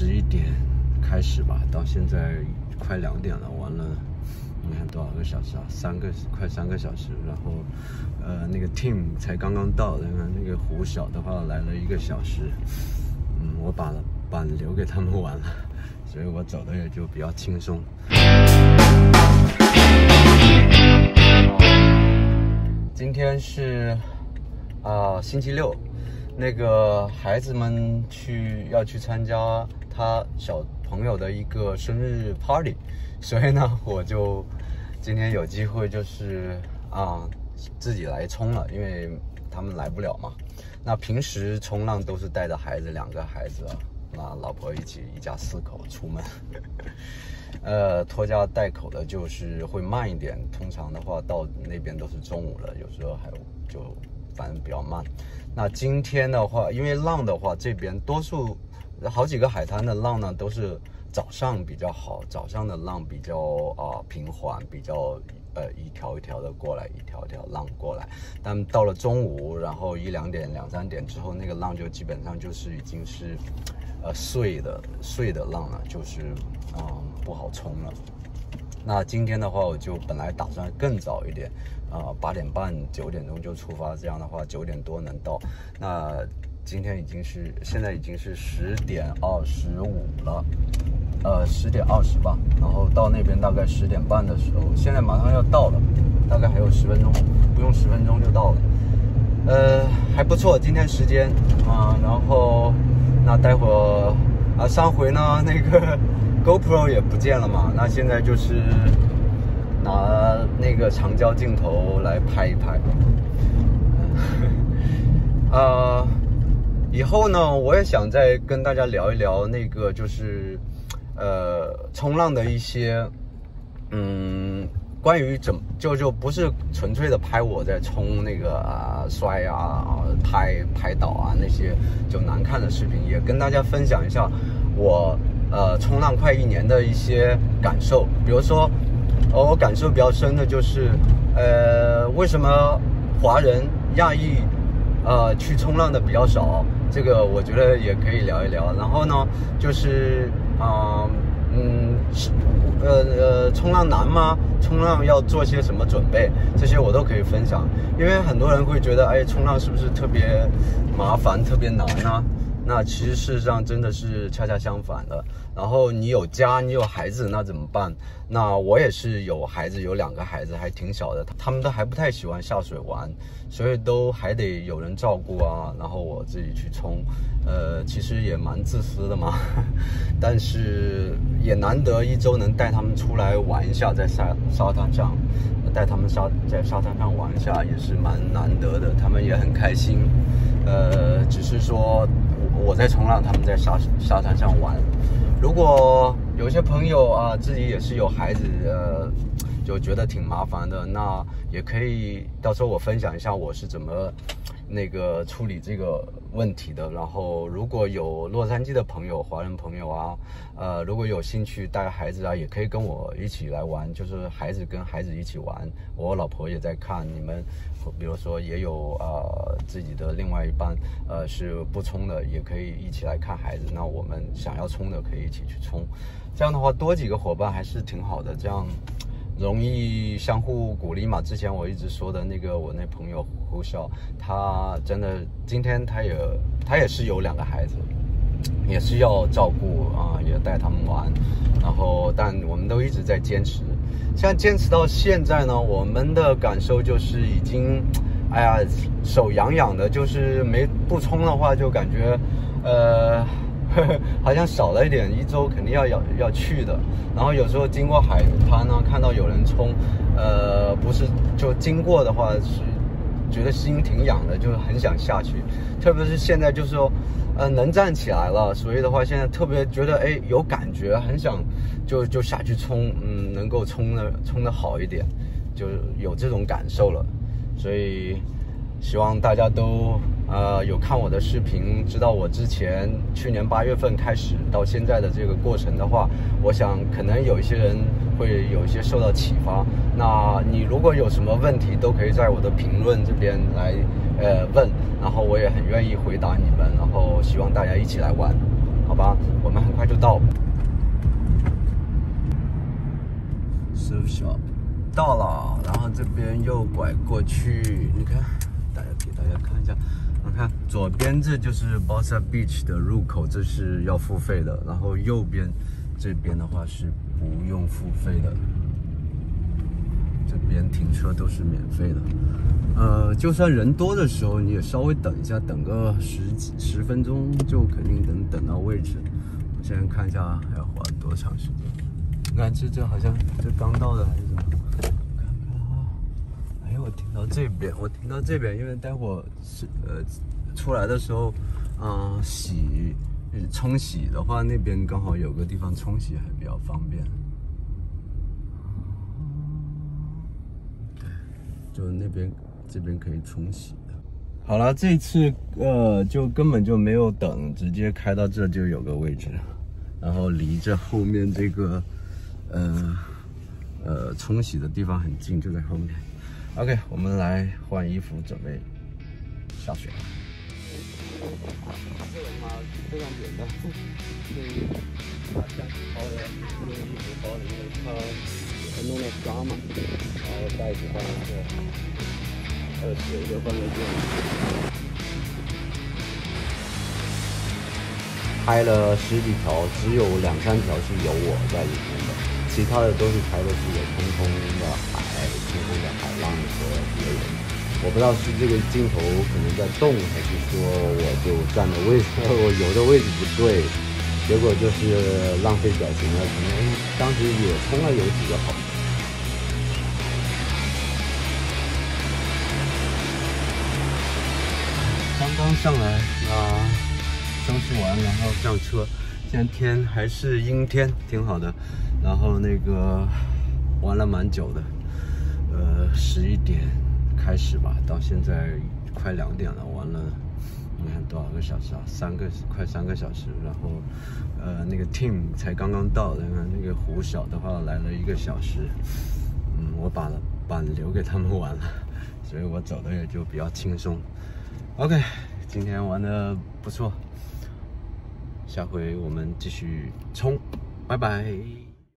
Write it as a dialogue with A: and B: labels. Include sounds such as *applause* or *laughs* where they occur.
A: 十一点开始吧，到现在快两点了，玩了你看多少个小时啊？三个快三个小时，然后呃那个 team 才刚刚到，你看那个胡小的话来了一个小时，嗯，我把板留给他们玩了，所以我走的也就比较轻松。今天是啊星期六。那个孩子们去要去参加他小朋友的一个生日 party，所以呢，我就今天有机会就是啊自己来冲了，因为他们来不了嘛。那平时冲浪都是带着孩子，两个孩子啊，那老婆一起一家四口出门。*laughs* 呃，拖家带口的就是会慢一点，通常的话到那边都是中午了，有时候还就反正比较慢。那今天的话，因为浪的话，这边多数好几个海滩的浪呢，都是早上比较好，早上的浪比较啊平缓，比较呃一条一条的过来，一条一条浪过来。但到了中午，然后一两点、两三点之后，那个浪就基本上就是已经是呃碎的碎的浪了，就是嗯不好冲了。那今天的话，我就本来打算更早一点。啊，八点半九点钟就出发，这样的话九点多能到。那今天已经是现在已经是十点二十五了，呃，十点二十吧。然后到那边大概十点半的时候，现在马上要到了，大概还有十分钟，不用十分钟就到了。呃，还不错，今天时间啊。然后那待会儿啊，上回呢那个 *laughs* GoPro 也不见了嘛，那现在就是。拿那个长焦镜头来拍一拍，啊，*laughs* 以后呢，我也想再跟大家聊一聊那个，就是呃，冲浪的一些，嗯，关于怎就就不是纯粹的拍我在冲那个啊摔啊拍拍倒啊那些就难看的视频，也跟大家分享一下我呃冲浪快一年的一些感受，比如说。而我感受比较深的就是，呃，为什么华人亚裔，呃，去冲浪的比较少？这个我觉得也可以聊一聊。然后呢，就是啊，嗯，是，呃呃，冲浪难吗？冲浪要做些什么准备？这些我都可以分享。因为很多人会觉得，哎，冲浪是不是特别麻烦、特别难呢？那其实事实上真的是恰恰相反的。然后你有家，你有孩子，那怎么办？那我也是有孩子，有两个孩子，还挺小的，他们都还不太喜欢下水玩，所以都还得有人照顾啊。然后我自己去冲，呃，其实也蛮自私的嘛。*laughs* 但是也难得一周能带他们出来玩一下，在沙沙滩上，带他们沙在沙滩上玩一下，也是蛮难得的。他们也很开心。呃，只是说。我在冲浪，他们在沙沙滩上玩。如果有些朋友啊，自己也是有孩子，呃，就觉得挺麻烦的，那也可以到时候我分享一下我是怎么。那个处理这个问题的，然后如果有洛杉矶的朋友、华人朋友啊，呃，如果有兴趣带孩子啊，也可以跟我一起来玩，就是孩子跟孩子一起玩。我老婆也在看，你们，比如说也有啊自己的另外一半，呃，是不冲的，也可以一起来看孩子。那我们想要冲的，可以一起去冲。这样的话，多几个伙伴还是挺好的，这样。容易相互鼓励嘛？之前我一直说的那个，我那朋友胡笑，他真的今天他也他也是有两个孩子，也是要照顾啊，也带他们玩，然后但我们都一直在坚持，像坚持到现在呢，我们的感受就是已经，哎呀，手痒痒的，就是没不冲的话就感觉，呃。*laughs* 好像少了一点，一周肯定要要要去的。然后有时候经过海滩呢，看到有人冲，呃，不是就经过的话是觉得心挺痒的，就是很想下去。特别是现在就是说，呃，能站起来了，所以的话现在特别觉得哎有感觉，很想就就下去冲，嗯，能够冲的冲的好一点，就有这种感受了。所以希望大家都。呃，有看我的视频，知道我之前去年八月份开始到现在的这个过程的话，我想可能有一些人会有一些受到启发。那你如果有什么问题，都可以在我的评论这边来呃问，然后我也很愿意回答你们，然后希望大家一起来玩，好吧？我们很快。就到。Surf Shop 到了，然后这边右拐过去，你看，大家给大家看一下，看左边这就是 Bossa Beach 的入口，这是要付费的，然后右边这边的话是不用付费的。这边停车都是免费的，呃，就算人多的时候，你也稍微等一下，等个十几十分钟就肯定能等到位置。我现在看一下还要花多长时间。你看这这好像这刚到的还是什么？停到这边，我停到这边，因为待会是呃出来的时候，嗯，洗冲洗的话，那边刚好有个地方冲洗还比较方便。就那边，这边可以冲洗的。好了，这次呃，就根本就没有等，直接开到这就有个位置，然后离着后面这个，呃呃冲洗的地方很近，就在后面。OK，我们来换衣服，准备下水。这个嘛非常简单，就是把箱子包的，用衣服包的，因为它。弄了沙嘛，然后袋子放在这，还有水就放在这。拍了十几条，只有两三条是有我在里面的，其他的都是拍的是有空空的、我不知道是这个镜头可能在动，还是说我就站的位置，我游的位置不对，结果就是浪费表情了。可能当时也冲了有几个好。刚刚上来啊，收拾完，然后上车。现在天还是阴天，挺好的。然后那个玩了蛮久的，呃，十一点开始吧，到现在快两点了，玩了你看多少个小时啊？三个快三个小时。然后呃，那个 team 才刚刚到，然后那个胡小的话来了一个小时。嗯，我把板留给他们玩了，所以我走的也就比较轻松。OK，今天玩的不错，下回我们继续冲，拜拜。